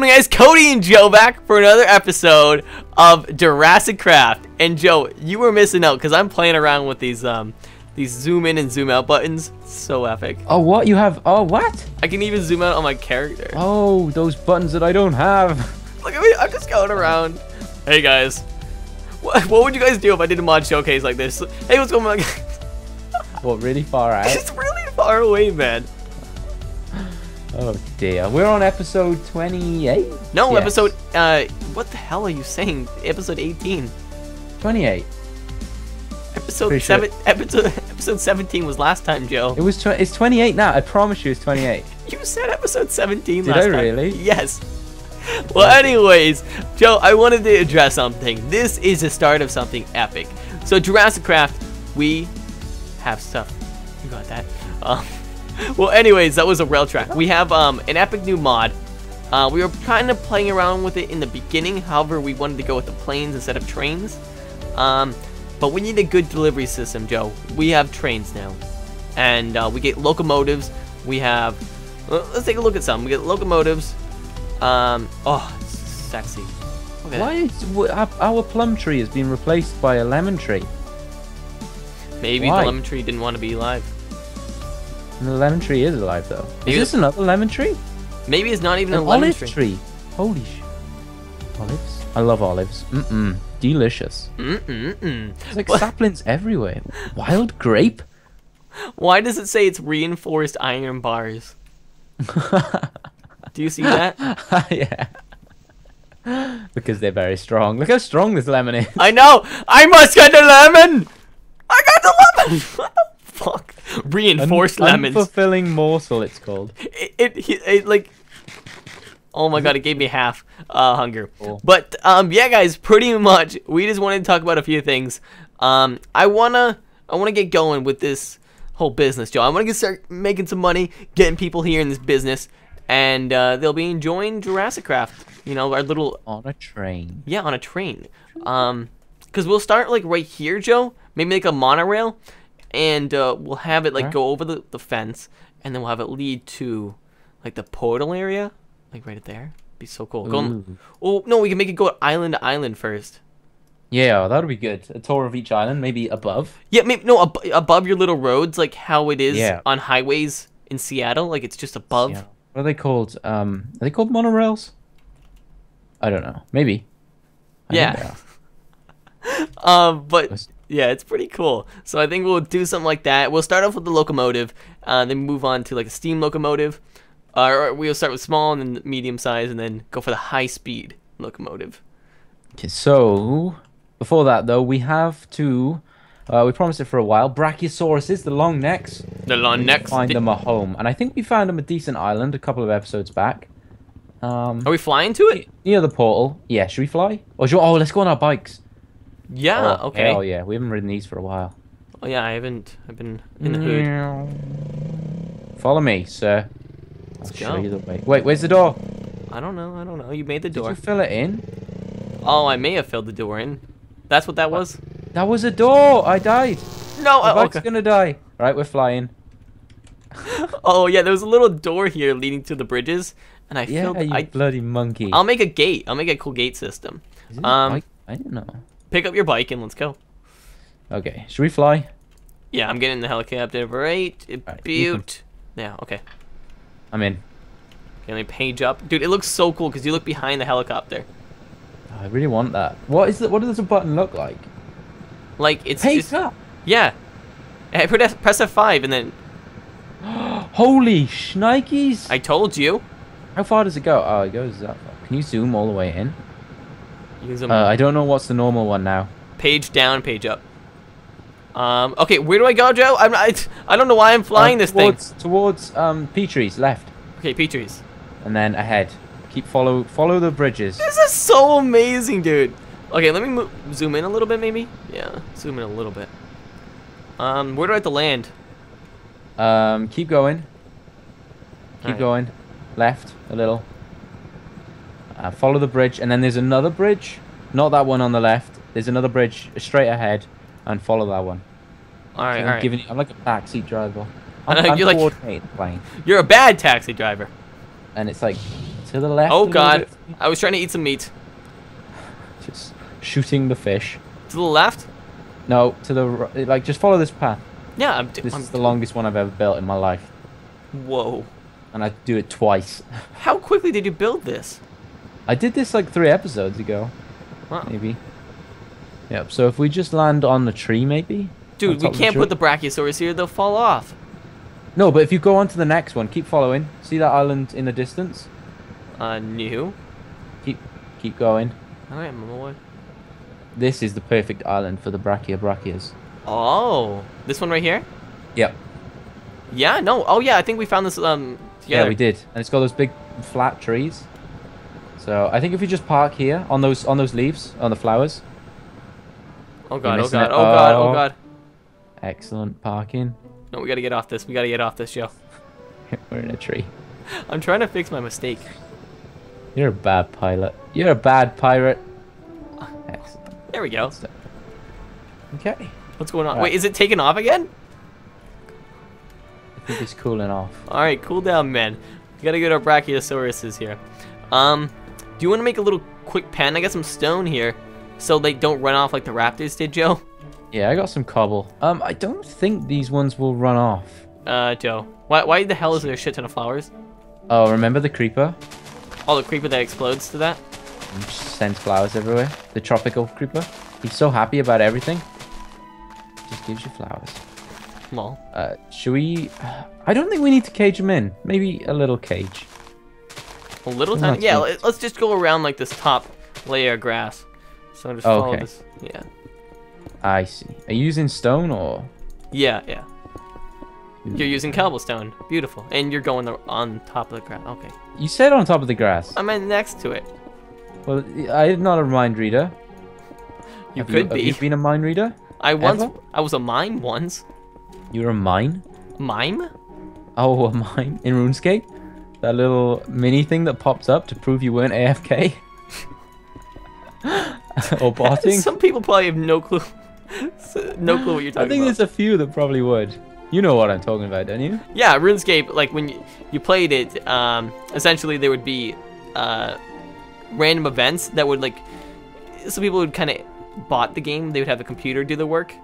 going on, guys? Cody and Joe back for another episode of Jurassic Craft. And Joe, you were missing out because I'm playing around with these um these zoom in and zoom out buttons. So epic. Oh, what you have? Oh, what? I can even zoom out on my character. Oh, those buttons that I don't have. Look at me, I'm just going around. Hey guys, what, what would you guys do if I did a mod showcase like this? Hey, what's going on? what, really far out? it's really far away, man. Oh dear. We're on episode 28? No, Yes. episode, uh, what the hell are you saying? Episode 18. 28. Episode Pretty sure- seven. Episode episode 17 was last time, Joe. It was tw it's 28 now. I promise you it's 28. You said episode 17 Did last I time. really? Yes. Well, anyways, Joe, I wanted to address something. This is the start of something epic. So, Jurassic Craft, we have stuff. You got that? Um, well, anyways, that was a rail track. We have um, an epic new mod. Uh, we were kind of playing around with it in the beginning. However, we wanted to go with the planes instead of trains. Um, but we need a good delivery system, Joe. We have trains now. And uh, we get locomotives. We have... Let's take a look at some. We get locomotives. Um, oh, it's sexy. Why is our, our plum tree has been replaced by a lemon tree? Maybe why? the lemon tree didn't want to be alive. The lemon tree is alive though. Maybe Is this another lemon tree? Maybe it's not even An a lemon olive tree. tree. Holy sh. Olives? I love olives. Mm-mm. Delicious. Mm-mm-mm. It's like What? saplings everywhere. Wild grape? Why does it say it's reinforced iron bars? Do you see that? yeah. Because they're very strong. Look how strong this lemon is. I know! I must get the lemon! I got the lemon! Fuck? Reinforced Un- lemons. Unfulfilling morsel, it's called. it, it, it, it, like oh my god it gave me half uh hunger Cool. but um yeah guys pretty much we just wanted to talk about a few things um i wanna i wanna get going with this whole business joe i want to get start making some money getting people here in this business and uh, they'll be enjoying jurassic craft you know our little On a train. yeah, on a train. Um, because we'll start like right here, Joe. Maybe like a monorail, and uh, we'll have it like Alright. go over the, the fence, and then we'll have it lead to like the portal area, like right there. Be so cool. Go. Ooh. Oh no, we can make it go island to island first. Yeah, that'll be good. A tour of each island, maybe above. Yeah, maybe no ab- above your little roads, like how it is Yeah. on highways in Seattle. Like it's just above. What are they called? Um, are they called monorails? I don't know. Maybe. I Yeah. Um, but yeah, it's pretty cool. So I think we'll do something like that. We'll start off with the locomotive, uh, then move on to like a steam locomotive, uh, or we'll start with small and then medium size, and then go for the high speed locomotive. Okay, so before that though, we have to. Uh, we promised it for a while. Brachiosauruses, the long necks. The long next. Find them a home, and I think we found them a decent island a couple of episodes back. Um, Are we flying to it? near the portal. Yeah, should we fly? Or should, oh, let's go on our bikes. Yeah. oh, okay. Hell yeah, we haven't ridden these for a while. Oh yeah, I haven't. I've been in the hood. Follow me, sir. I'll Let's show go. you the way. Wait, where's the door? I don't know. I don't know. You made the Did door. you fill it in? Oh, I may have filled the door in. That's what that was. That was a door. I died. No. My Uh, okay. gonna die. Right, we're flying. Oh yeah, there was a little door here leading to the bridges, and I Yeah, filled. you I. bloody monkey. I'll make a gate. I'll make a cool gate system. Um, bike? I don't know. Pick up your bike and let's go. Okay, should we fly? Yeah, I'm getting the helicopter right. Alright, Butte. Yeah, okay. I'm in. Can I page up? Dude, it looks so cool because you look behind the helicopter. I really want that. What is the, What does the button look like? Like, it's Hey, just... up! Yeah. Press F5 and then... Holy shnikes! I told you. How far does it go? Oh, it goes that far. Can you zoom all the way in? Uh, I don't know what's the normal one now. page down, page up. Um, okay, where do I go, Joe? I'm not, I don't know why I'm flying Uh, this thing. towards, Towards um, Petrie's, left. Okay, Petries. And then ahead. Keep follow follow the bridges. This is so amazing, dude. Okay, let me zoom in a little bit, maybe. Yeah, zoom in a little bit. Um, where do I have to land? Um, keep going. Keep Alright. going. Left a little. Uh, follow the bridge, and then there's another bridge. Not that one on the left. There's another bridge straight ahead, and follow that one. All right, So all I'm right. giving you, I'm like a backseat driver. I'm, know, I'm you're like- coordinating the plane, You're a bad taxi driver. and it's like To the left. Oh god. I was trying to eat some meat. Just shooting the fish. To the left? No, to the ri- like. Just follow this path. Yeah, I'm, This I'm is the longest one I've ever built in my life, Whoa. and I do it twice. How quickly did you build this? I did this like three episodes ago, Wow. maybe. Yep. So if we just land on the tree, maybe. Dude, we the can't tree? put the Brachiosaurus here, they'll fall off. No, but if you go on to the next one, keep following. See that island in the distance? Uh, new. Keep, keep going. Alright, my boy. This is the perfect island for the brachiobrachias. Oh, this one right here? Yep. Yeah, no. Oh, yeah, I think we found this, um, together. Yeah, we did, and it's got those big flat trees. So I think if we just park here on those on those leaves on the flowers, Oh, God, oh, God, it. oh, God, oh, Oh. God. excellent parking. No, we gotta get off this. We gotta get off this, Joe. We're in a tree. I'm trying to fix my mistake. You're a bad pilot. You're a bad pirate. Excellent. There we go. Okay. What's going on? Right. Wait, is it taking off again? I think it's cooling off. All right, cool down, man. We gotta get our Brachiosauruses here. Um, do you want to make a little quick pen? I got some stone here, so they don't run off like the raptors did, Joe. Yeah, I got some cobble. Um, I don't think these ones will run off. Uh, Joe, why, why the hell is there a shit ton of flowers? Oh, remember the creeper? Oh, the creeper that explodes to that? Sends flowers everywhere. The tropical creeper. He's so happy about everything. Just gives you flowers. Lol. Uh, should we? I don't think we need to cage him in. Maybe a little cage. A little tiny. Yeah, let's just go around like this top layer of grass. So just oh, follow Okay. this. Yeah. I see. Are you using stone or? Yeah, yeah. You're using cobblestone. Beautiful. And you're going the, on top of the grass. Okay. You said on top of the grass. I meant next to it. Well, I'm not a mind reader. You Have could Have be. you been a mind reader? I once ever? I was a mime once. You're a mine? Mime? Oh, a mime in RuneScape? That little mini thing that pops up to prove you weren't AFK? or botting? Some people probably have no clue. no clue what you're talking about. I think about. there's a few that probably would. You know what I'm talking about, don't you? Yeah, RuneScape. Like when you, you played it, um, essentially there would be uh, random events that would like. Some people would kind of bought the game. They would have a computer do the work,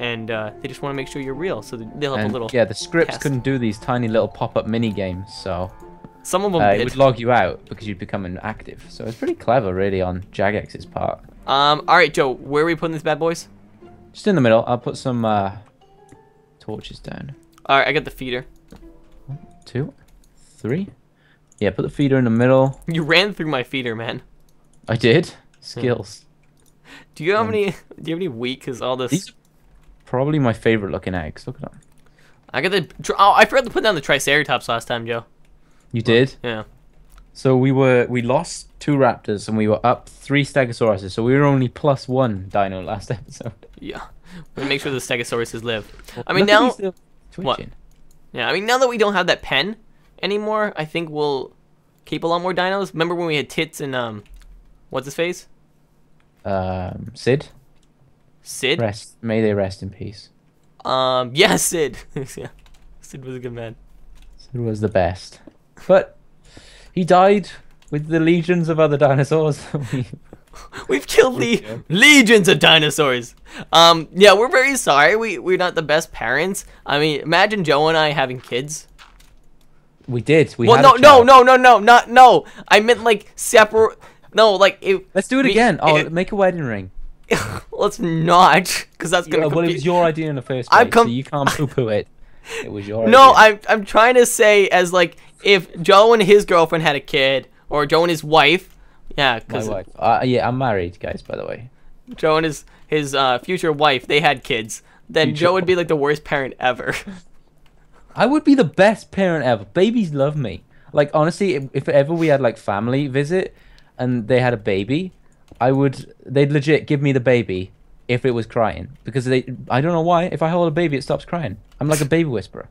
and uh, they just want to make sure you're real. So they'll have And a little. yeah, the scripts test. couldn't do these tiny little pop-up mini games, so Some of them uh, it would log you out because you'd become inactive. So it's pretty clever, really, on Jagex's part. Um. All right, Joe. Where are we putting these bad boys? Just in the middle, I'll put some uh, torches down. All right, I got the feeder. Two, three. Yeah, put the feeder in the middle. You ran through my feeder, man. I did. Skills. Do you have Um, any? Do you have any weak? Cause all this. These probably my favorite looking eggs. Look at that. I got the. Oh, I forgot to put down the Triceratops last time, Joe. You did. Yeah. So we were we lost two raptors and we were up three stegosauruses. So we were only plus one dino last episode. Yeah. We make sure the Stegosauruses live. I mean now. What? Yeah. I mean now that we don't have that pen anymore, I think we'll keep a lot more dinos. Remember when we had tits and um, what's his face? Um, Sid, Sid. rest. May they rest in peace. Um. Yeah, Sid. yeah. Sid was a good man. Sid was the best, but he died with the legions of other dinosaurs. We- We've killed le- legions of dinosaurs. Um, yeah, we're very sorry. We we're not the best parents. I mean, imagine Joe and I having kids. we did. We well, had no, no, no, no, no, not no. I meant like separate. No, like it. Let's do it we- again. Oh, it- make a wedding ring. let's not, because that's gonna. well, it was your idea in the first place, so you can't poo-poo it. It was your no, idea. I'm I'm trying to say as like if Joe and his girlfriend had a kid, or Joe and his wife. Yeah, My because wife. Uh, yeah, I'm married, guys. By the way. Joe and his his uh, future wife, they had kids. Then Future Joe would be like the worst parent ever. I would be the best parent ever. Babies love me. Like honestly, if, if ever we had like family visit and they had a baby, I would they'd legit give me the baby if it was crying because they I don't know why. If I hold a baby, it stops crying. I'm like a baby whisperer.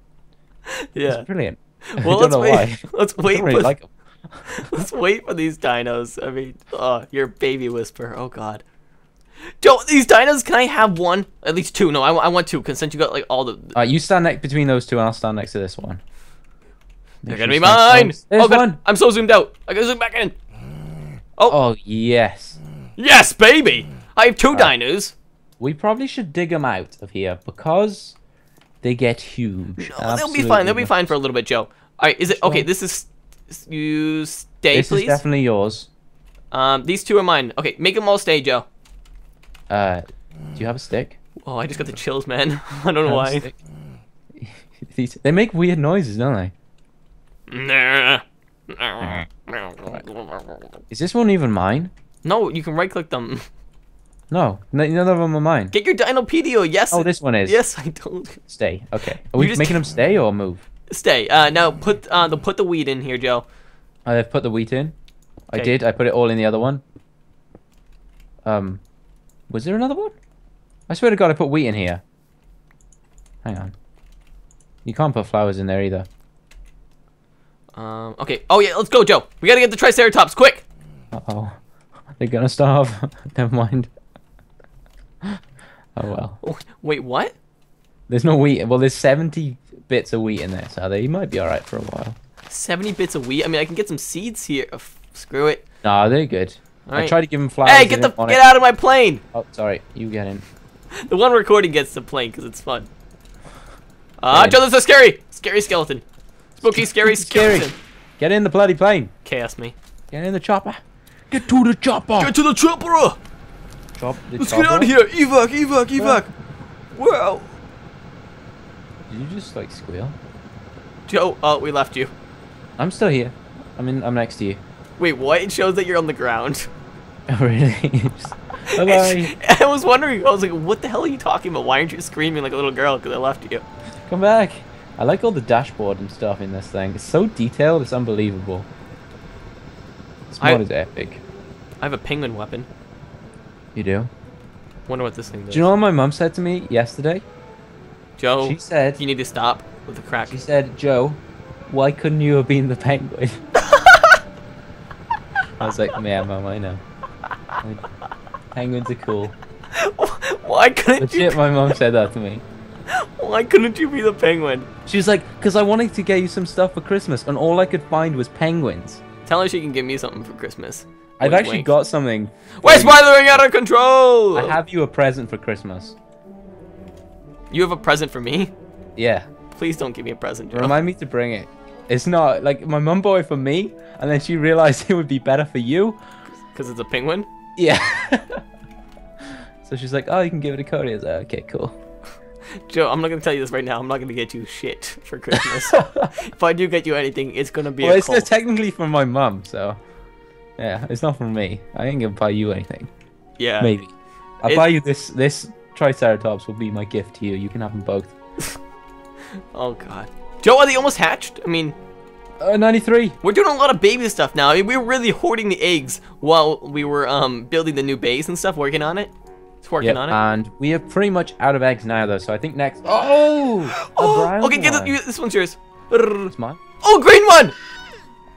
yeah. It's brilliant. Well, I don't let's know wait. why. Let's wait. don't really for, like. Let's wait for these dinos. I mean, oh, your baby whisper. Oh God. Joe, these dinos. Can I have one? At least two. No, I, I want two. Cause since you got like all the. Uh, you stand next between those two, and I'll stand next to this one. They're gonna be mine. Oh, God, one. I'm so zoomed out. I gotta zoom back in. Oh. Oh yes. Yes, baby. I have two dinos. We probably should dig them out of here because they get huge. Oh, they'll be fine. They'll be fine for a little bit, Joe. All right, is it okay? This is you stay, This please. is definitely yours. Um, these two are mine. Okay, make them all stay, Joe. Uh, do you have a stick? Oh, I just got the chills, man. I don't know why. These, they make weird noises, don't they? Nah. Is this one even mine? No, you can right click them. No, none of them are mine. Get your Dinopedia. Yes. Oh, this one is. Yes, I don't. Stay. Okay. Are You we making can't- them stay or move? Stay. Uh, now put uh, the put the weed in here, Joe. I've put the wheat in. I did. I put it all in the other one. Um, was there another one? I swear to God, I put wheat in here. Hang on. You can't put flowers in there either. Um. Okay. Oh yeah, let's go, Joe. We gotta get the Triceratops quick. Uh oh. They're gonna starve. Never mind. Oh well. Oh, wait, what? There's no wheat. Well, there's 70 bits of wheat in there, so they might be alright for a while. Seventy bits of wheat. I mean, I can get some seeds here. Oh, screw it. Nah, they're good. All I right. tried to give them flowers. Hey, get the get it. out of my plane. Oh, sorry. You get in. The one recording gets the plane because it's fun. Ah, uh. Joe, this is scary. Scary skeleton. Spooky, scary Scary. skeleton. Get in the bloody plane. Chaos me. Get in the chopper. Get to the chopper. Get to the chopper. Chop the Let's chopper. get out of here. Evac, evac, evac. Wow. Did you just like squeal? Joe, oh, we left you. I'm still here. I'm in. I'm next to you. Wait, what? It shows that you're on the ground. Oh really? bye bye. I was wondering. I was like, what the hell are you talking about? Why aren't you screaming like a little girl because I left you? Come back. I like all the dashboard and stuff in this thing. It's so detailed. It's unbelievable. This I- mod is epic. I have a penguin weapon. You do? Wonder what this thing does. Do you know what my mom said to me yesterday? Joe, She said, you need to stop with the crack. she said, Joe, why couldn't you have been the penguin? I was like, yeah, mum, I know. Penguins are cool. Why couldn't you? Legit, my mum said that to me. Why couldn't you be the penguin? She was like, because I wanted to get you some stuff for Christmas, and all I could find was penguins. Tell her she can give me something for Christmas. I've Wink, actually wink. got something. We're spiraling out of control. I have you a present for Christmas. You have a present for me? Yeah. Please don't give me a present, Joe. Remind me to bring it. It's not like my mum bought it for me, and then she realized it would be better for you. Because it's a penguin. Yeah. so she's like, "Oh, you can give it to Cody." I was like, "Okay, cool." Joe, I'm not gonna tell you this right now. I'm not gonna get you shit for Christmas. if I do get you anything, it's gonna be a well, it's cold. technically from my mum, so yeah, it's not from me. I ain't gonna buy you anything. yeah. Maybe I'll It- buy you this. This Triceratops will be my gift to you. You can have them both. Oh god. Joe, are they almost hatched? I mean, Uh, 93. we're doing a lot of baby stuff now. I mean, we were really hoarding the eggs while we were um building the new base and stuff, working on it. It's working Yep, on it. and we are pretty much out of eggs now, though. So I think next. Oh, oh, okay, get one. this one's yours. It's mine. Oh, green one.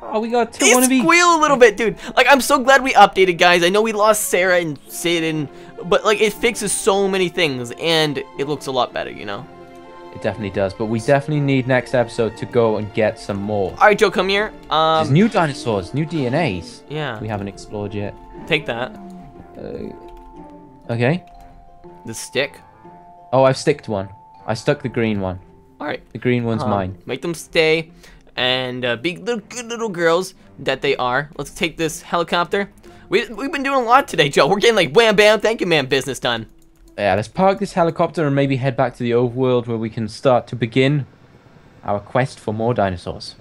Oh, we got two. They One of each. squeal a little bit, dude. Like, I'm so glad we updated, guys. I know we lost Sarah and Sid, and but like, it fixes so many things, and it looks a lot better, you know. It definitely does, but we definitely need next episode to go and get some more. All right, Joe, come here. There's Um, new dinosaurs, new DNAs. yeah, We haven't explored yet. take that. Uh, okay. The stick. Oh, I've sticked one. I stuck the green one. All right. The green one's um, mine. Make them stay, and uh, be little good little girls that they are. Let's take this helicopter. We we've been doing a lot today, Joe. We're getting like wham bam, thank you, man, business done. Yeah, let's park this helicopter and maybe head back to the overworld where we can start to begin our quest for more dinosaurs.